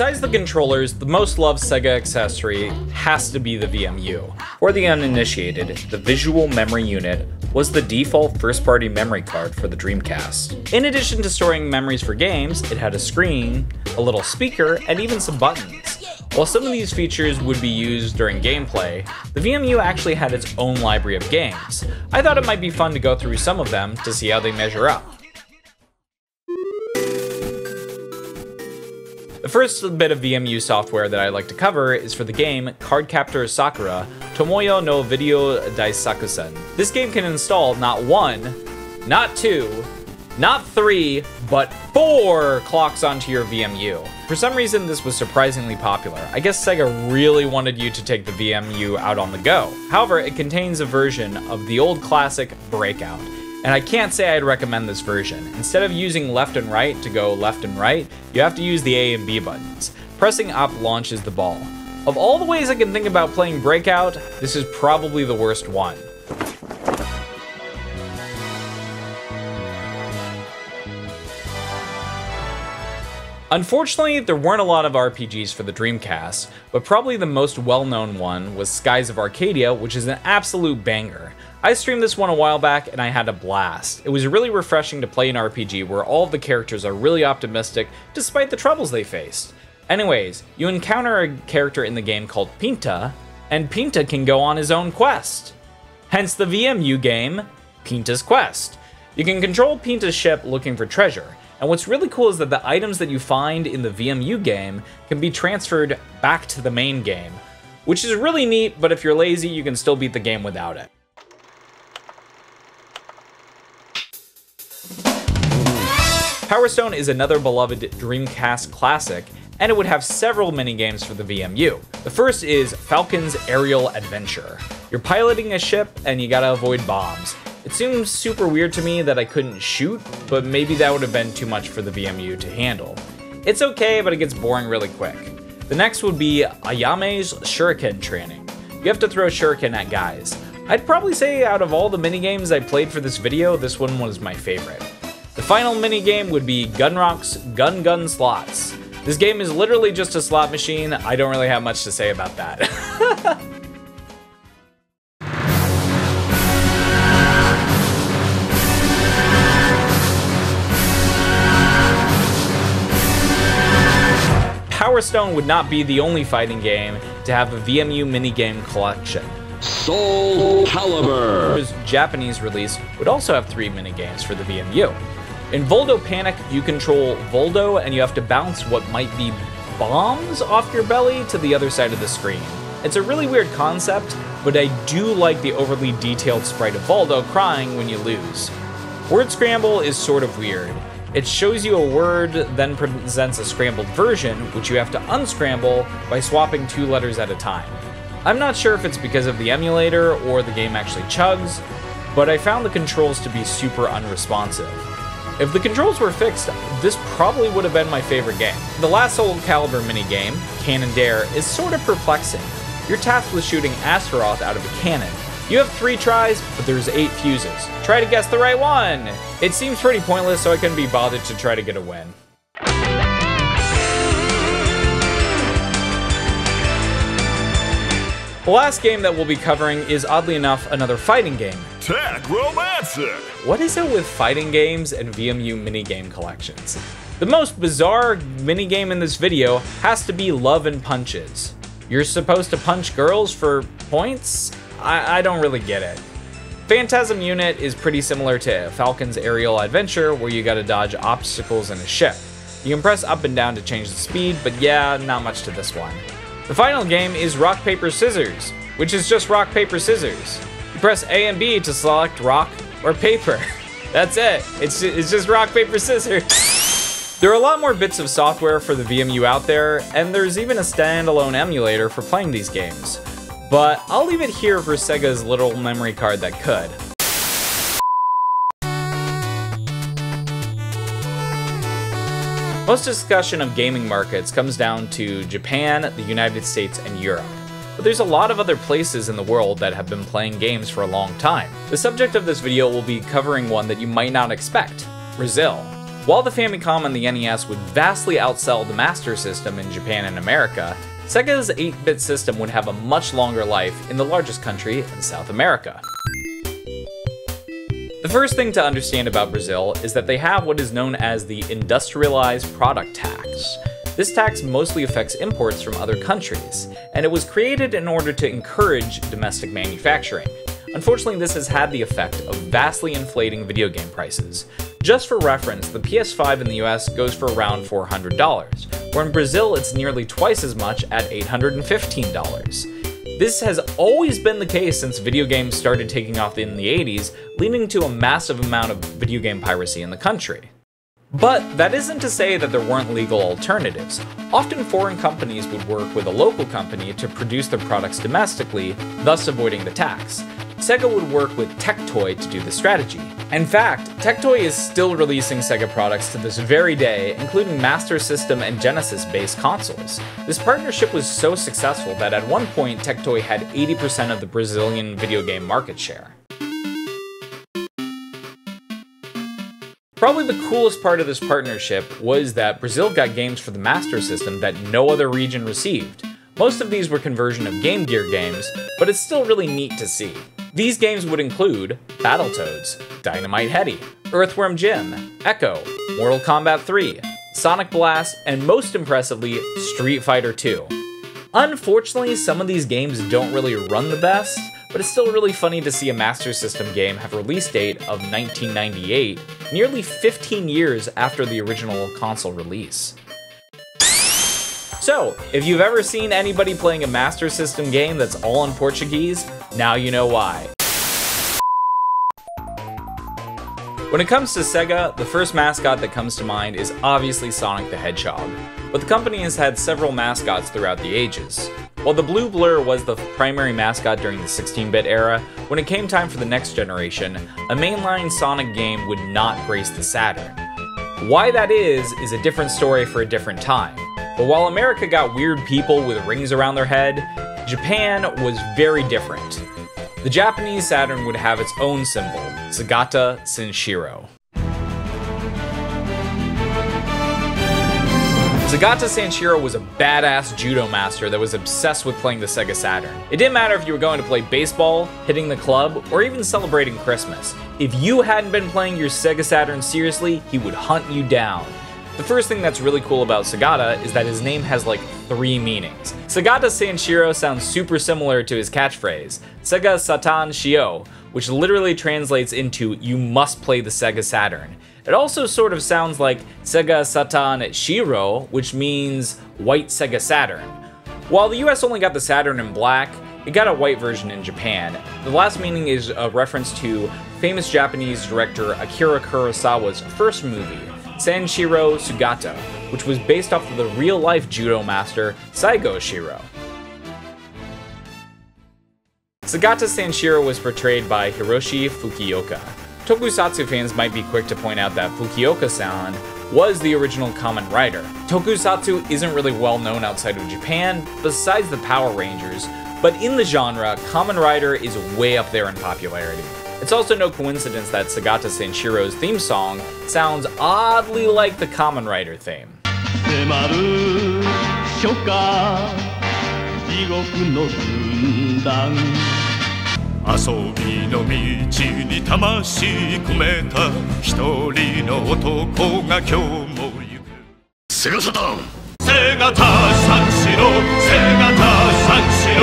Besides the controllers, the most loved Sega accessory has to be the VMU. For the uninitiated, the Visual Memory Unit was the default first-party memory card for the Dreamcast. In addition to storing memories for games, it had a screen, a little speaker, and even some buttons. While some of these features would be used during gameplay, the VMU actually had its own library of games. I thought it might be fun to go through some of them to see how they measure up. The first bit of VMU software that I'd like to cover is for the game Cardcaptor Sakura Tomoyo no Video Daisakusen. This game can install not one, not two, not three, but four clocks onto your VMU. For some reason, this was surprisingly popular. I guess Sega really wanted you to take the VMU out on the go. However, it contains a version of the old classic Breakout, and I can't say I'd recommend this version. Instead of using left and right to go left and right, you have to use the A and B buttons. Pressing up launches the ball. Of all the ways I can think about playing Breakout, this is probably the worst one. Unfortunately, there weren't a lot of RPGs for the Dreamcast, but probably the most well-known one was Skies of Arcadia, which is an absolute banger. I streamed this one a while back and I had a blast. It was really refreshing to play an RPG where all of the characters are really optimistic despite the troubles they faced. Anyways, you encounter a character in the game called Pinta, and Pinta can go on his own quest. Hence the VMU game, Pinta's Quest. You can control Pinta's ship looking for treasure, and what's really cool is that the items that you find in the VMU game can be transferred back to the main game, which is really neat, but if you're lazy, you can still beat the game without it. Power Stone is another beloved Dreamcast classic, and it would have several minigames for the VMU. The first is Falcon's Aerial Adventure. You're piloting a ship and you gotta avoid bombs. It seems super weird to me that I couldn't shoot, but maybe that would have been too much for the VMU to handle. It's okay, but it gets boring really quick. The next would be Ayame's Shuriken Training. You have to throw shuriken at guys. I'd probably say out of all the minigames I played for this video, this one was my favorite. The final minigame would be Gunrock's Gun Gun Slots. This game is literally just a slot machine, I don't really have much to say about that. Power Stone would not be the only fighting game to have a VMU minigame collection. Soul Calibur! Japanese release would also have three minigames for the VMU. In Voldo Panic, you control Voldo and you have to bounce what might be bombs off your belly to the other side of the screen. It's a really weird concept, but I do like the overly detailed sprite of Voldo crying when you lose. Word Scramble is sort of weird. It shows you a word, then presents a scrambled version, which you have to unscramble by swapping two letters at a time. I'm not sure if it's because of the emulator or the game actually chugs, but I found the controls to be super unresponsive. If the controls were fixed, this probably would have been my favorite game. The last Soul Calibur minigame, Cannon Dare, is sort of perplexing. You're tasked with shooting Astaroth out of a cannon, you have three tries, but there's eight fuses. Try to guess the right one! It seems pretty pointless, so I couldn't be bothered to try to get a win. The last game that we'll be covering is oddly enough another fighting game. Tech Romancer! What is it with fighting games and VMU minigame collections? The most bizarre minigame in this video has to be Love and Punches. You're supposed to punch girls for points? I, I don't really get it. Phantasm Unit is pretty similar to Falcon's Aerial Adventure, where you gotta dodge obstacles in a ship. You can press up and down to change the speed, but yeah, not much to this one. The final game is Rock, Paper, Scissors, which is just Rock, Paper, Scissors. Press A and B to select rock or paper. That's it. It's, it's just rock, paper, scissors. There are a lot more bits of software for the VMU out there, and there's even a standalone emulator for playing these games but I'll leave it here for Sega's little memory card that could. Most discussion of gaming markets comes down to Japan, the United States, and Europe. But there's a lot of other places in the world that have been playing games for a long time. The subject of this video will be covering one that you might not expect, Brazil. While the Famicom and the NES would vastly outsell the Master System in Japan and America, Sega's 8-bit system would have a much longer life in the largest country in South America. The first thing to understand about Brazil is that they have what is known as the Industrialized Product Tax. This tax mostly affects imports from other countries, and it was created in order to encourage domestic manufacturing. Unfortunately, this has had the effect of vastly inflating video game prices. Just for reference, the PS5 in the US goes for around $400, where in Brazil it's nearly twice as much at $815. This has always been the case since video games started taking off in the 80s, leading to a massive amount of video game piracy in the country. But that isn't to say that there weren't legal alternatives. Often foreign companies would work with a local company to produce their products domestically, thus avoiding the tax. Sega would work with Tectoy to do the strategy. In fact, Tectoy is still releasing Sega products to this very day, including Master System and Genesis based consoles. This partnership was so successful that at one point Tectoy had 80% of the Brazilian video game market share. Probably the coolest part of this partnership was that Brazil got games for the Master System that no other region received. Most of these were conversion of Game Gear games, but it's still really neat to see. These games would include Battletoads, Dynamite Headdy, Earthworm Jim, Echo, Mortal Kombat 3, Sonic Blast, and most impressively, Street Fighter 2. Unfortunately, some of these games don't really run the best, but it's still really funny to see a Master System game have a release date of 1998, nearly 15 years after the original console release. So, if you've ever seen anybody playing a Master System game that's all in Portuguese, now you know why. When it comes to Sega, the first mascot that comes to mind is obviously Sonic the Hedgehog, but the company has had several mascots throughout the ages. While the Blue Blur was the primary mascot during the 16-bit era, when it came time for the next generation, a mainline Sonic game would not grace the Saturn. Why that is, is a different story for a different time. But while America got weird people with rings around their head, Japan was very different. The Japanese Saturn would have its own symbol, Segata Sanshiro. Segata Sanshiro was a badass judo master that was obsessed with playing the Sega Saturn. It didn't matter if you were going to play baseball, hitting the club, or even celebrating Christmas. If you hadn't been playing your Sega Saturn seriously, he would hunt you down. The first thing that's really cool about Segata is that his name has like three meanings. Segata Sanshiro sounds super similar to his catchphrase, Sega Satan Shio, which literally translates into you must play the Sega Saturn. It also sort of sounds like Sega Satan Shiro, which means white Sega Saturn. While the US only got the Saturn in black, it got a white version in Japan. The last meaning is a reference to famous Japanese director Akira Kurosawa's first movie, Sanshiro Sugata, which was based off of the real-life judo master Saigo Shiro. Segata Sanshiro was portrayed by Hiroshi Fukioka, Tokusatsu fans might be quick to point out that Fukioka-san was the original Kamen Rider. Tokusatsu isn't really well known outside of Japan, besides the Power Rangers, but in the genre, Kamen Rider is way up there in popularity. It's also no coincidence that Segata Sanshiro's theme song sounds oddly like the Kamen Rider theme. 遊びの道に魂込めた。一人の男が今日も行くセガサタンセガタ三四郎。セガタ三四郎。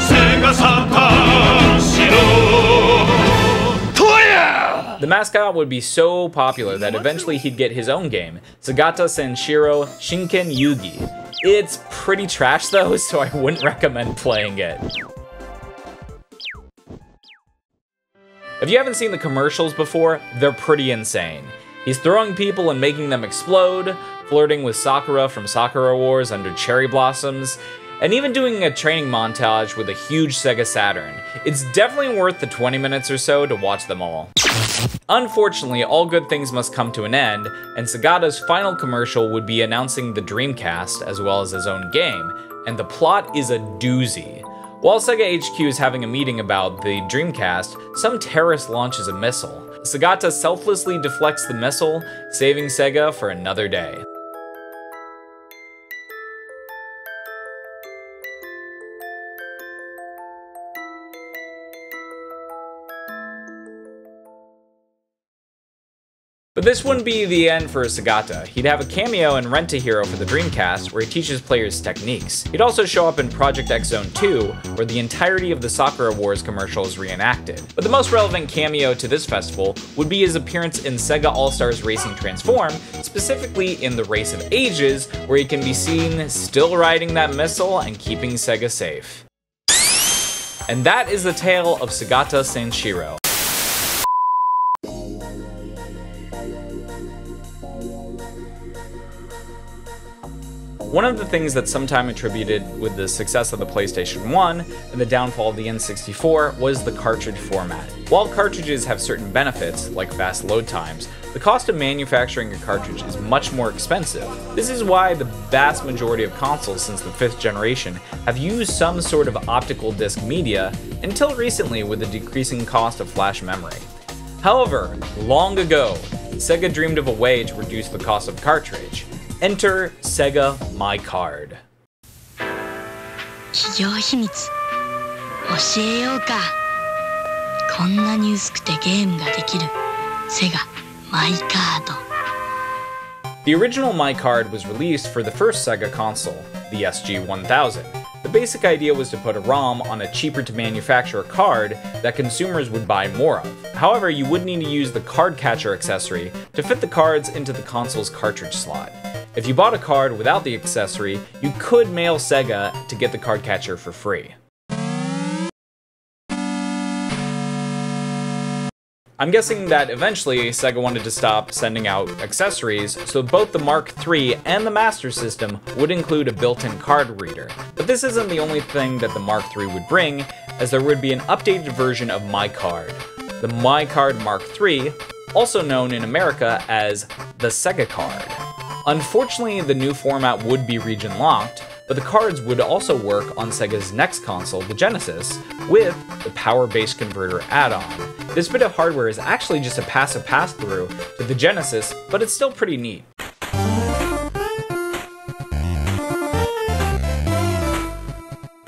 セガサタン四郎 The mascot would be so popular that eventually he'd get his own game, Segata Sanshiro Shinken Yugi. It's pretty trash though, so I wouldn't recommend playing it. If you haven't seen the commercials before, they're pretty insane. He's throwing people and making them explode, flirting with Sakura from Sakura Wars under cherry blossoms, and even doing a training montage with a huge Sega Saturn. It's definitely worth the 20 minutes or so to watch them all. Unfortunately, all good things must come to an end, and Segata's final commercial would be announcing the Dreamcast as well as his own game, and the plot is a doozy. While Sega HQ is having a meeting about the Dreamcast, some terrorist launches a missile. Segata selflessly deflects the missile, saving Sega for another day. But this wouldn't be the end for Segata. He'd have a cameo in Rent a Hero for the Dreamcast, where he teaches players techniques. He'd also show up in Project X Zone 2, where the entirety of the Sakura Wars commercial is reenacted. But the most relevant cameo to this festival would be his appearance in Sega All-Stars Racing Transform, specifically in the Race of Ages, where he can be seen still riding that missile and keeping Sega safe. And that is the tale of Segata Sanshiro. One of the things that's sometime attributed with the success of the PlayStation 1 and the downfall of the N64 was the cartridge format. While cartridges have certain benefits, like fast load times, the cost of manufacturing a cartridge is much more expensive. This is why the vast majority of consoles since the 5th generation have used some sort of optical disc media, until recently with the decreasing cost of flash memory. However, long ago, Sega dreamed of a way to reduce the cost of cartridge, Enter Sega My Card. 企業秘密教えようかこんなに薄くてゲームができるセガマイカード The original My Card was released for the first Sega console, the SG-1000. The basic idea was to put a ROM on a cheaper to manufacture card that consumers would buy more of. However, you would need to use the card catcher accessory to fit the cards into the console's cartridge slot. If you bought a card without the accessory, you could mail Sega to get the card catcher for free. I'm guessing that eventually Sega wanted to stop sending out accessories, so both the Mark III and the Master System would include a built-in card reader. But this isn't the only thing that the Mark III would bring, as there would be an updated version of My Card. The My Card Mark III, also known in America as the Sega Card. Unfortunately, the new format would be region locked, but the cards would also work on Sega's next console, the Genesis, with the Power Base Converter add-on. This bit of hardware is actually just a passive pass-through to the Genesis, but it's still pretty neat.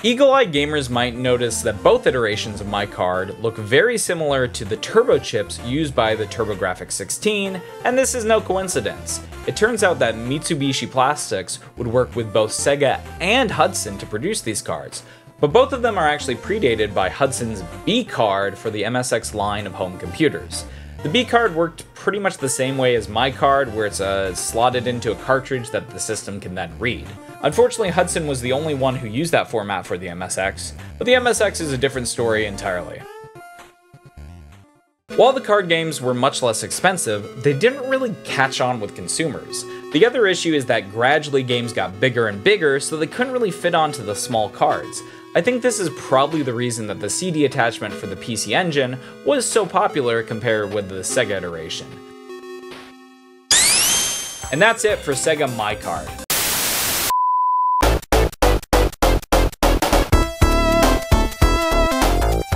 Eagle-eyed gamers might notice that both iterations of my card look very similar to the turbo chips used by the TurboGrafx 16, and this is no coincidence. It turns out that Mitsubishi Plastics would work with both Sega and Hudson to produce these cards, but both of them are actually predated by Hudson's Bee card for the MSX line of home computers. The Bee card worked pretty much the same way as my card, where it's uh, slotted into a cartridge that the system can then read. Unfortunately, Hudson was the only one who used that format for the MSX, but the MSX is a different story entirely. While the card games were much less expensive, they didn't really catch on with consumers. The other issue is that gradually games got bigger and bigger, so they couldn't really fit onto the small cards. I think this is probably the reason that the CD attachment for the PC Engine was so popular compared with the Sega iteration. And that's it for Sega My Card.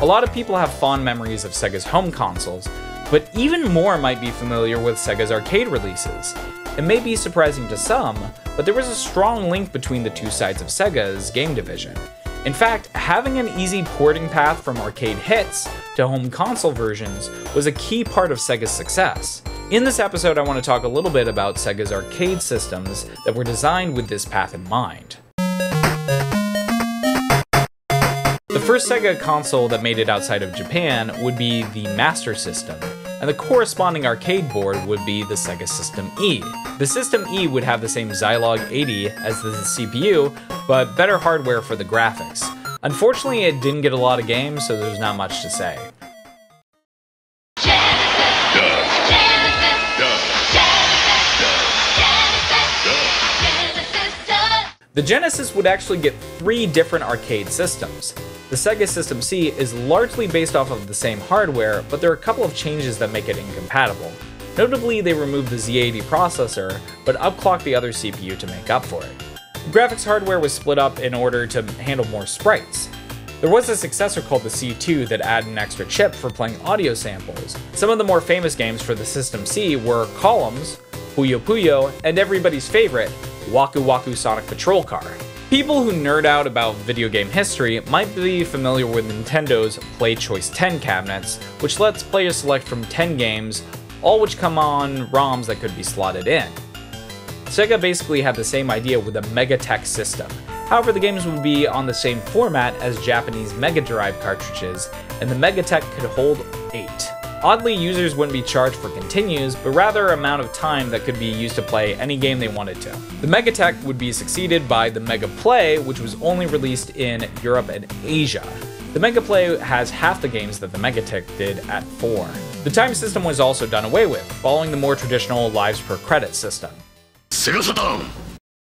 A lot of people have fond memories of Sega's home consoles, but even more might be familiar with Sega's arcade releases. It may be surprising to some, but there was a strong link between the two sides of Sega's game division. In fact, having an easy porting path from arcade hits to home console versions was a key part of Sega's success. In this episode, I want to talk a little bit about Sega's arcade systems that were designed with this path in mind. The first Sega console that made it outside of Japan would be the Master System, and the corresponding arcade board would be the Sega System E. The System E would have the same Zilog 80 as the CPU, but better hardware for the graphics. Unfortunately, it didn't get a lot of games, so there's not much to say. The Genesis would actually get three different arcade systems. The Sega System C is largely based off of the same hardware, but there are a couple of changes that make it incompatible. Notably, they removed the Z80 processor, but upclocked the other CPU to make up for it. The graphics hardware was split up in order to handle more sprites. There was a successor called the C2 that added an extra chip for playing audio samples. Some of the more famous games for the System C were Columns, Puyo Puyo, and everybody's favorite, Waku Waku Sonic Patrol Car. People who nerd out about video game history might be familiar with Nintendo's Play Choice 10 cabinets, which lets players select from 10 games, all which come on ROMs that could be slotted in. Sega basically had the same idea with a Megatech system. However, the games would be on the same format as Japanese Mega Drive cartridges, and the Megatech could hold 8. Oddly, users wouldn't be charged for continues, but rather amount of time that could be used to play any game they wanted to. The Megatech would be succeeded by the Mega Play, which was only released in Europe and Asia. The Mega Play has half the games that the Megatech did at 4. The time system was also done away with, following the more traditional lives per credit system.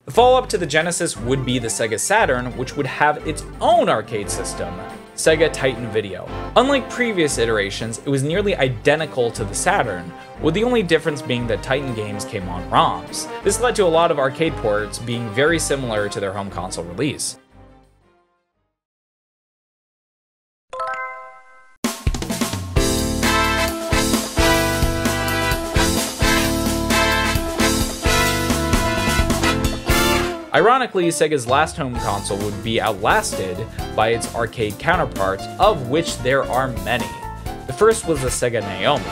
The follow-up to the Genesis would be the Sega Saturn, which would have its own arcade system, Sega Titan Video. Unlike previous iterations, it was nearly identical to the Saturn, with the only difference being that Titan games came on ROMs. This led to a lot of arcade ports being very similar to their home console release. Ironically, Sega's last home console would be outlasted by its arcade counterparts, of which there are many. The first was the Sega Naomi.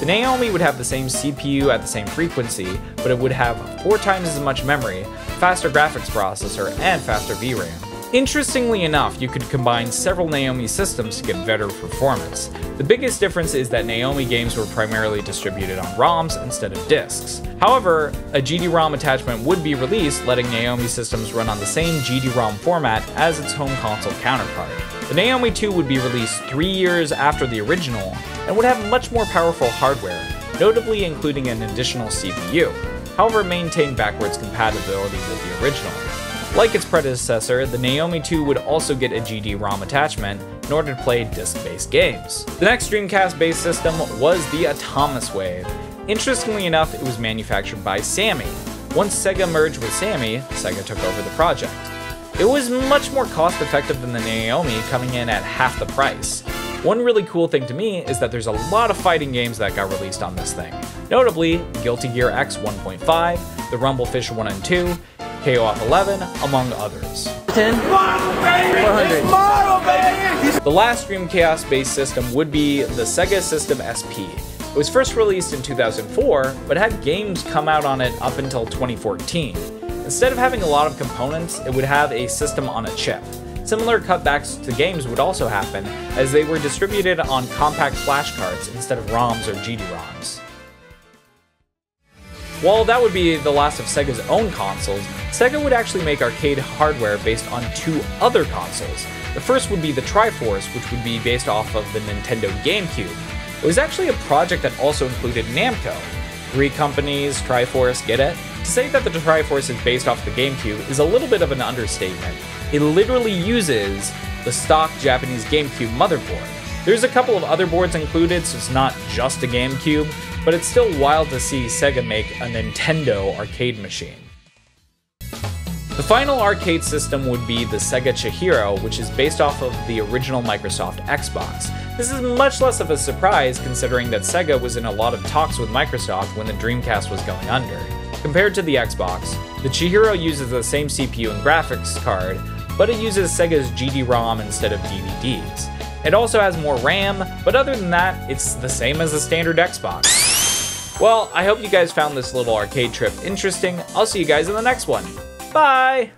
The Naomi would have the same CPU at the same frequency, but it would have four times as much memory, faster graphics processor, and faster VRAM. Interestingly enough, you could combine several Naomi systems to get better performance. The biggest difference is that Naomi games were primarily distributed on ROMs instead of discs. However, a GD-ROM attachment would be released, letting Naomi systems run on the same GD-ROM format as its home console counterpart. The Naomi 2 would be released three years after the original, and would have much more powerful hardware, notably including an additional CPU, however maintain backwards compatibility with the original. Like its predecessor, the Naomi 2 would also get a GD-ROM attachment in order to play disc-based games. The next Dreamcast-based system was the Atomiswave. Interestingly enough, it was manufactured by Sammy. Once Sega merged with Sammy, Sega took over the project. It was much more cost effective than the Naomi, coming in at half the price. One really cool thing to me is that there's a lot of fighting games that got released on this thing. Notably, Guilty Gear X 1.5, the Rumble Fish 1 and 2, KOF 11, among others. 10? 400. The last Dreamcast-based system would be the Sega System SP. It was first released in 2004, but had games come out on it up until 2014. Instead of having a lot of components, it would have a system on a chip. Similar cutbacks to games would also happen, as they were distributed on compact flash cards instead of ROMs or GD-ROMs. While that would be the last of Sega's own consoles, Sega would actually make arcade hardware based on two other consoles. The first would be the Triforce, which would be based off of the Nintendo GameCube. It was actually a project that also included Namco. Three companies, Triforce, get it? To say that the Triforce is based off the GameCube is a little bit of an understatement. It literally uses the stock Japanese GameCube motherboard. There's a couple of other boards included, so it's not just a GameCube, but it's still wild to see Sega make a Nintendo arcade machine. The final arcade system would be the Sega Chihiro, which is based off of the original Microsoft Xbox. This is much less of a surprise considering that Sega was in a lot of talks with Microsoft when the Dreamcast was going under. Compared to the Xbox, the Chihiro uses the same CPU and graphics card, but it uses Sega's GD-ROM instead of DVDs. It also has more RAM, but other than that, it's the same as the standard Xbox. Well, I hope you guys found this little arcade trip interesting. I'll see you guys in the next one. Bye!